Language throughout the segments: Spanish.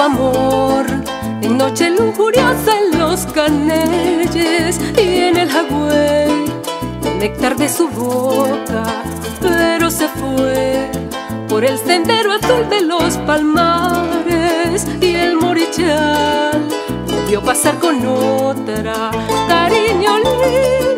amor en noche lujuriosa en los canelles y en el jagüey, el néctar de su boca, pero se fue por el sendero azul de los palmares y el morichal vio pasar con otra. Cariño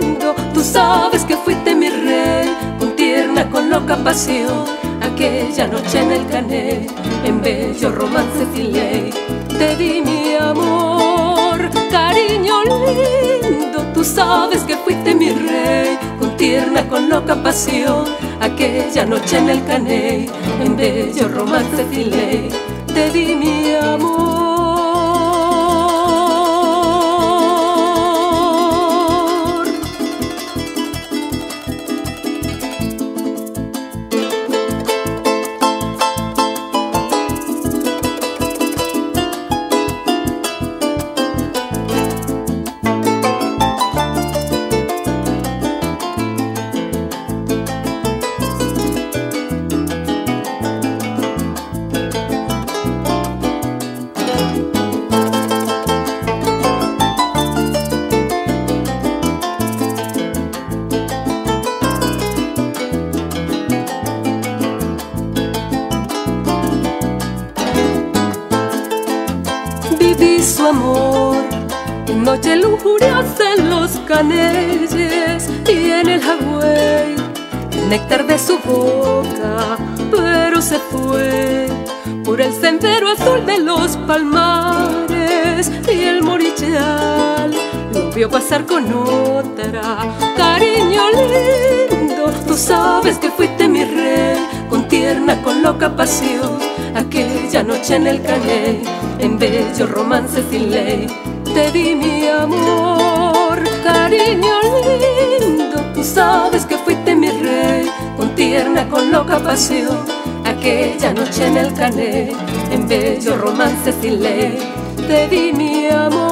lindo, tú sabes que fuiste mi rey, con tierna, con loca pasión aquella noche en el cané, en bello romance sin ley, te di mi amor, cariño lindo, tú sabes que fuiste mi rey, con tierna, con loca pasión, aquella noche en el cané, en bello romance sin ley, te di mi amor. Su amor. En noche lujuriosa en los canelles y en el jagüey el néctar de su boca pero se fue por el sendero azul de los palmares. Y el morichal lo vio pasar con otra. Cariño lindo tú sabes que fuiste mi rey con tierna con loca pasión aquella noche en el caney en bello romance sin ley, te di mi amor, cariño lindo, tú sabes que fuiste mi rey, con tierna, con loca pasión, aquella noche en el cané, en bello romance sin ley, te di mi amor.